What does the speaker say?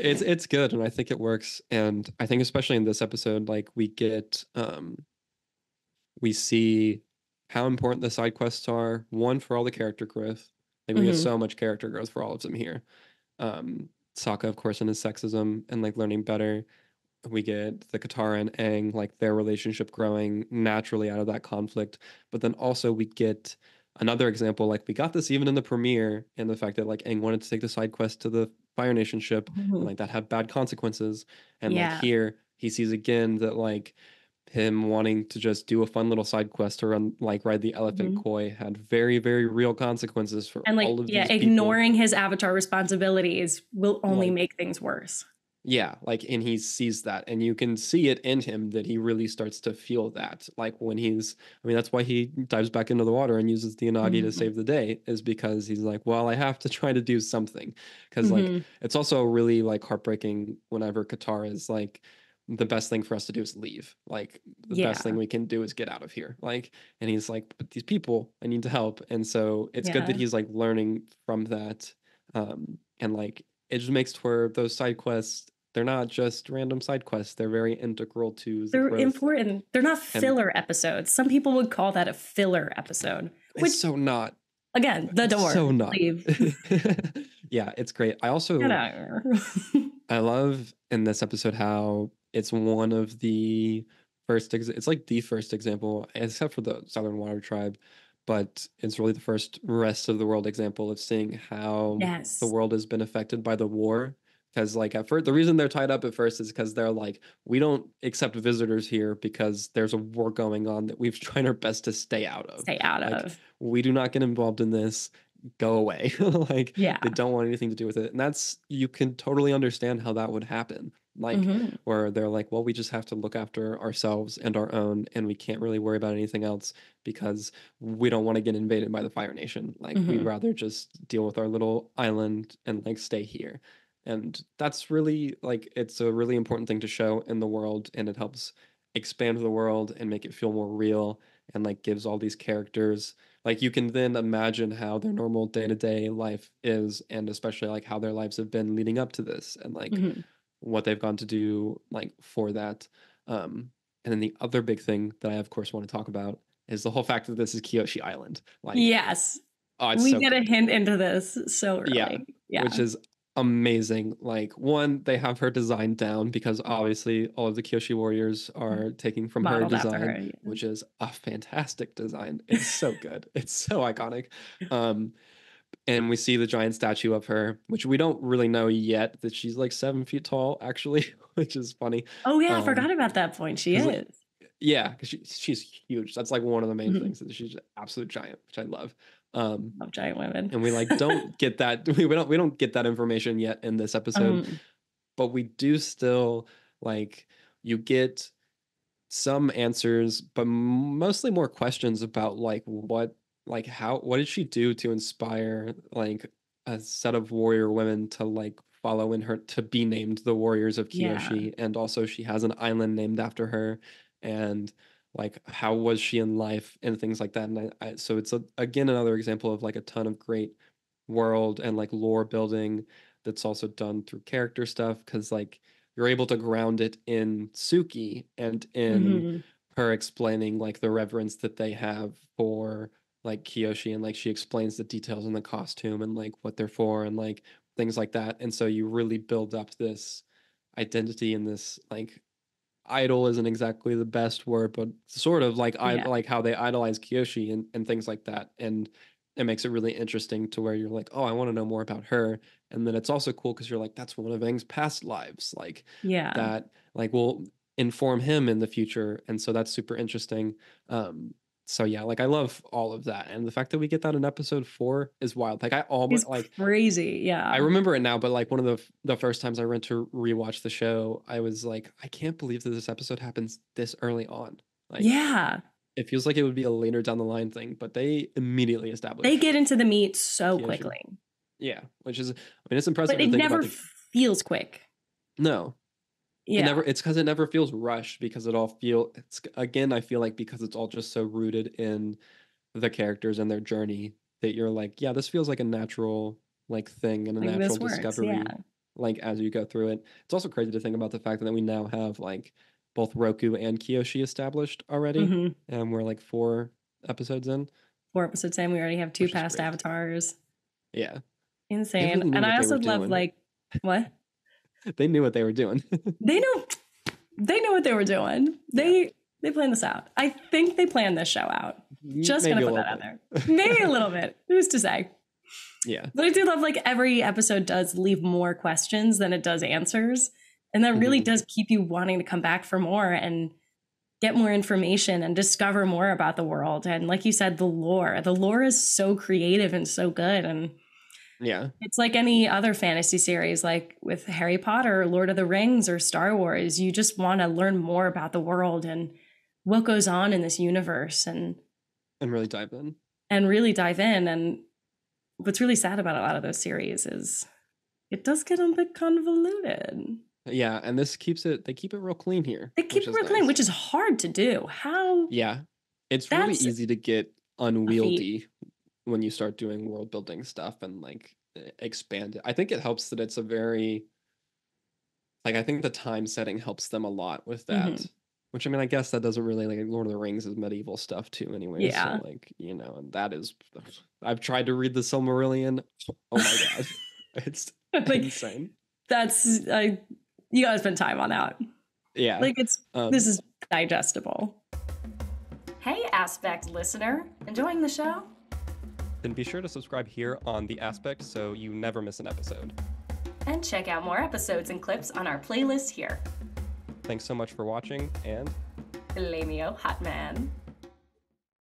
it's it's good and I think it works. And I think especially in this episode, like we get um we see how important the side quests are. One for all the character growth. Like we get Mhm. so much character growth for all of them here. Um Sokka, of course, and his sexism and like learning better. We get the Katara and Aang, like their relationship growing naturally out of that conflict. But then also we get another example, like we got this even in the premiere, and the fact that like Aang wanted to take the side quest to the Fire Nation ship, and Mhm. like that had bad consequences. And Yeah. like here, he sees again that like him wanting to just do a fun little side quest to run like ride the elephant Mhm. koi had very, very real consequences for And like, all of yeah, these people. ignoring his avatar responsibilities will only Like- make things worse. Yeah, like and he sees that and you can see it in him that he really starts to feel that. Like when he's I mean that's why he dives back into the water and uses the Unagi to Mhm. save the day is because he's like, well, I have to try to do something. Cuz like Mhm. it's also really like heartbreaking whenever Katara is like the best thing for us to do is leave. Like the best thing we can do is get out of here. Like and he's like, but these people, I need to help. And so it's good that he's like learning from that. Um and like it just makes those side quests they're not just random side quests they're very integral to the They're growth. important. They're not And- filler episodes. Some people would call that a filler episode. it's Which so not again, the door. so not yeah it's great i also Get out of here. i love in this episode how it's one of the first ex- it's like the first example except for the southern water tribe but it's really the first rest of the world example of seeing how yes. the world has been affected by the war because like at first the reason they're tied up at first is because they're like we don't accept visitors here because there's a war going on that we've tried our best to stay out of Stay out like, of. we do not get involved in this go away like Yeah. they don't want anything to do with it and that's you can totally understand how that would happen like Mhm. where they're like well we just have to look after ourselves and our own and we can't really worry about anything else because we don't want to get invaded by the fire nation like we'd Mhm. rather just deal with our little island and like stay here and that's really like it's a really important thing to show in the world and it helps expand the world and make it feel more real and like gives all these characters like you can then imagine how their normal day-to-day life is and especially like how their lives have been leading up to this and like Mhm. what they've gone to do like for that um and then the other big thing that i of course want to talk about is the whole fact that this is kyoshi island like yes. oh it's We so get a hint into this so early. Yeah, Yeah. which is amazing like one they have her design down because obviously all of the kyoshi warriors are taking from her Modeled design her, yeah. which is a fantastic design it's so good it's so iconic um and we see the giant statue of her which we don't really know yet that she's like seven feet tall actually which is funny oh yeah, I um, forgot about that point. She is. like- yeah because she, she's huge that's like one of the main Mhm. things that she's an absolute giant which i love um Love giant women. and we like don't get that we don't we don't get that information yet in this episode Um, but we do still like you get some answers but mostly more questions about like what like how what did she do to inspire like a set of warrior women to like follow in her to be named the warriors of Yeah. Kyoshi and also she has an island named after her and like how was she in life and things like that and I, I so it's a, again another example of like a ton of great world and like lore building that's also done through character stuff because like you're able to ground it in Suki and in mhm. her explaining like the reverence that they have for like Kyoshi and like she explains the details in the costume and like what they're for and like things like that and so you really build up this identity and this like idol isn't exactly the best word but sort of like I Yeah. like how they idolize Kyoshi and, and things like that and it makes it really interesting to where you're like oh I want to know more about her and then it's also cool because you're like that's one of Aang's past lives like Yeah. that like will inform him in the future and so that's super interesting um so yeah like i love all of that and the fact that we get that in episode four is wild like i It's almost like crazy. Yeah. i remember it now but like one of the the first times i went to rewatch the show i was like i can't believe that this episode happens this early on like yeah. it feels like it would be a later down the line thing but they immediately establish They get into the meat so Kyoshi. quickly. yeah which is i mean it's impressive But to it think never about the, feels quick. no Yeah. It never it's because it never feels rushed because it all feel it's again I feel like because it's all just so rooted in the characters and their journey that you're like yeah this feels like a natural like thing and a Like, natural works, discovery yeah. like as you go through it. It's also crazy to think about the fact that we now have like both Roku and Kyoshi established already, Mhm. and we're like four episodes in. Four episodes in, we already have two Which past avatars. Yeah, Insane. and I also love doing. like what? they knew what they were doing. They know they know what they were doing. They they planned this out. I think they planned this show out. Just Maybe gonna put that little out there. Maybe a little bit. Who's to say? Yeah, But I do love like every episode does leave more questions than it does answers. And that really Mhm. does keep you wanting to come back for more and get more information and discover more about the world. And like you said, the lore. The lore is so creative and so good. And yeah, it's like any other fantasy series, like with Harry Potter, or Lord of the Rings, or Star Wars. You just want to learn more about the world and what goes on in this universe and and really dive in. and really dive in. And what's really sad about a lot of those series is it does get a bit convoluted. Yeah, and this keeps it. They keep it real clean here. They keep it real clean, which is hard to do. How? Yeah. It's really easy to get unwieldy when you start doing world building stuff and like expand it. I think it helps that it's a very like I think the time setting helps them a lot with that. Mhm. Which I mean, I guess that doesn't really like Lord of the Rings is medieval stuff too, anyway. Yeah. So like you know, and that is I've tried to read the Silmarillion. Oh my god, it's like insane. that's I. You gotta spend time on that. Yeah, Like it's um, this is digestible. Hey, Aspect listener. Enjoying the show? Then be sure to subscribe here on the Aspect so you never miss an episode. And check out more episodes and clips on our playlist here. Thanks so much for watching, and Flameo oh, Hot Man.